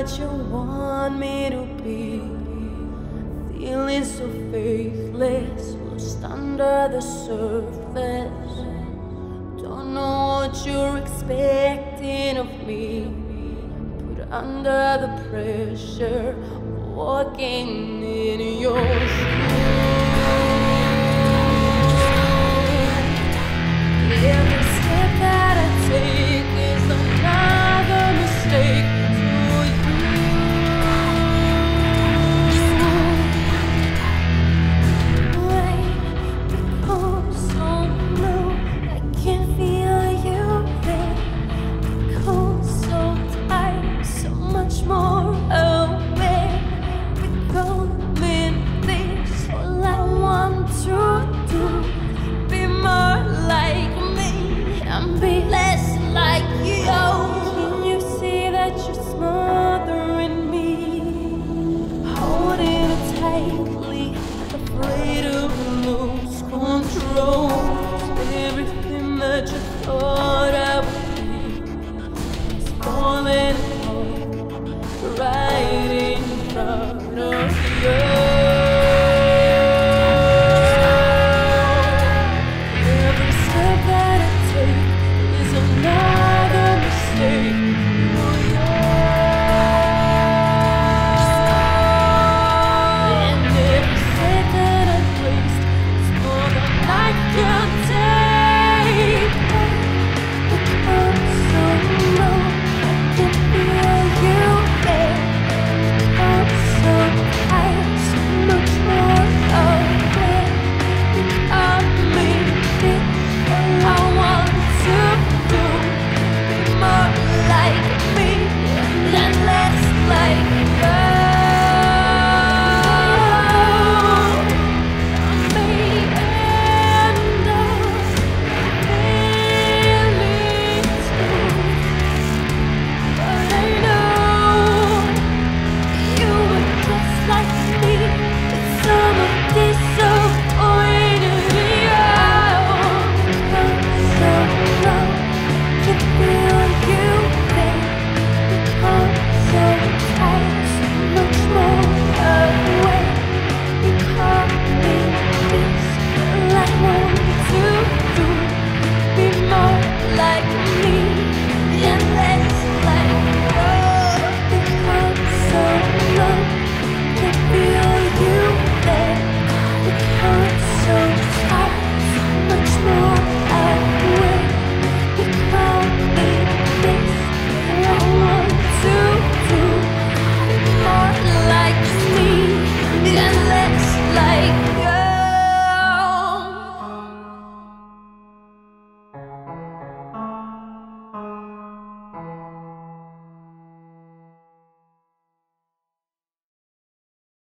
what you want me to be. Feeling so faithless, lost under the surface. Don't know what you're expecting of me. Put under the pressure, walking in your be less